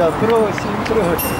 자, 들어오시, 들어오시.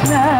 Krishna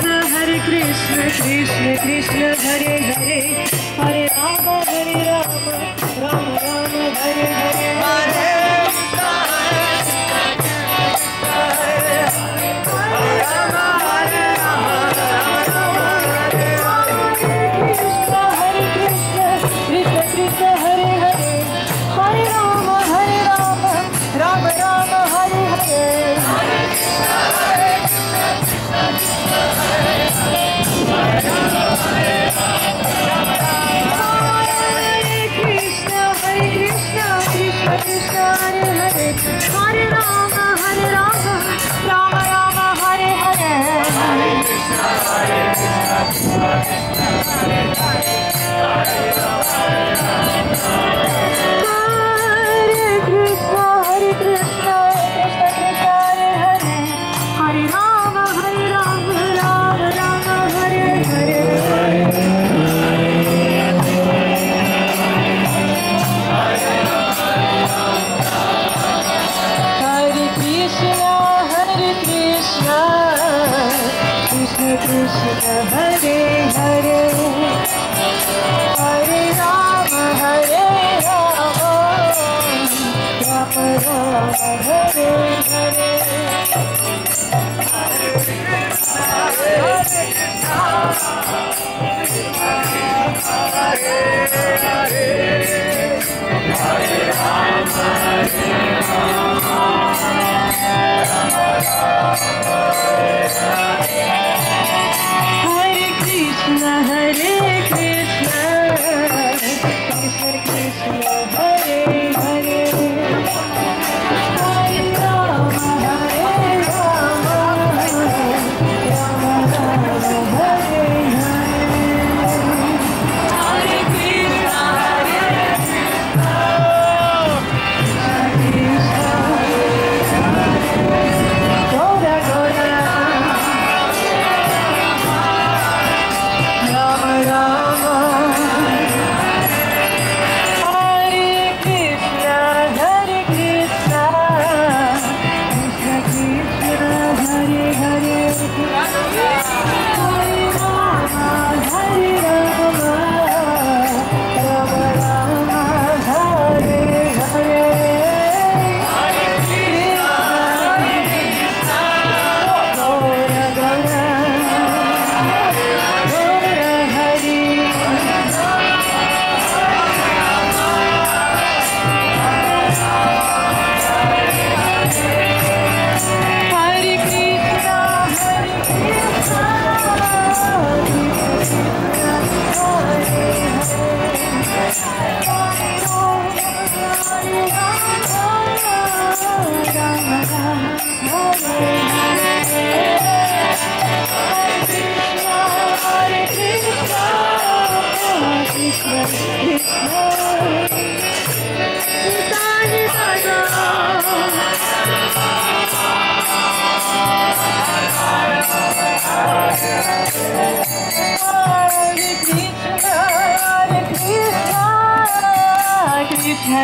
Hare Krishna Krishna Krishna Hare Hare. Hare Ram Hare Ram Ram Ram Hare Hare.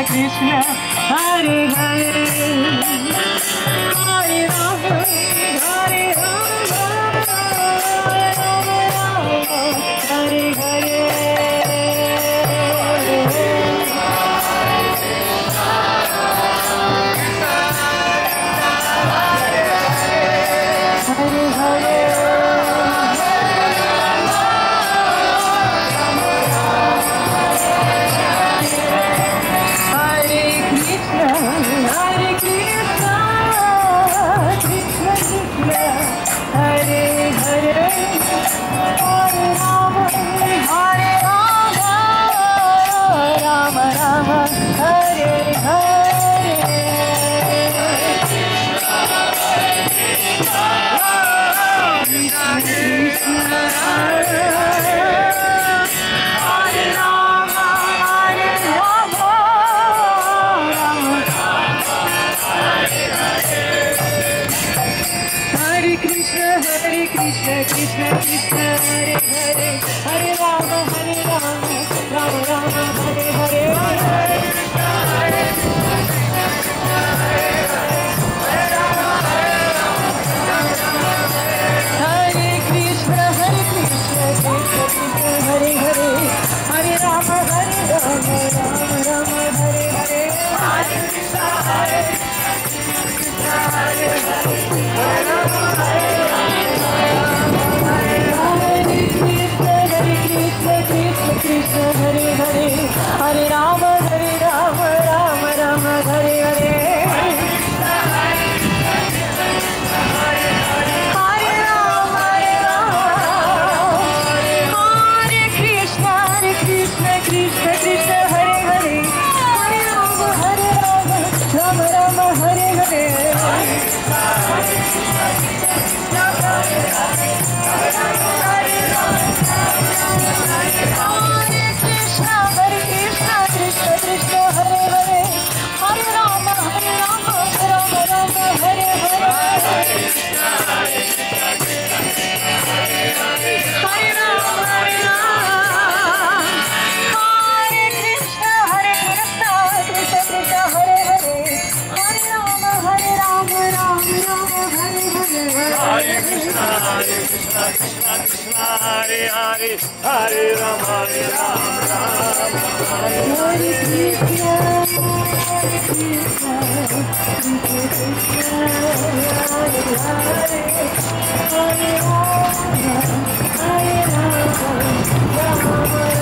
Krishna, Hare Hare. Oh, Hare Ram Hare Ram Hare Krishna Hare Krishna Hare Hare Hare Ram Hare Ram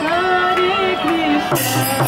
Hare Krishna,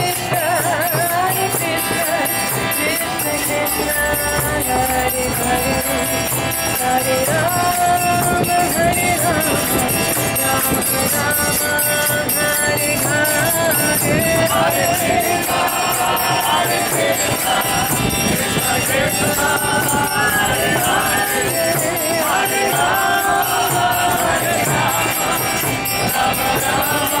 Hare Rama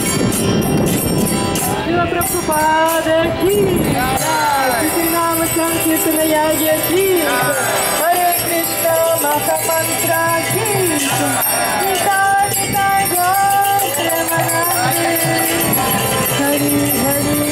Sila Prabhupada Ki Nama Sankirtana Yaya Ki Hare Krishna Maha Mantra Ki Gita Gita Gopramana Hari Hari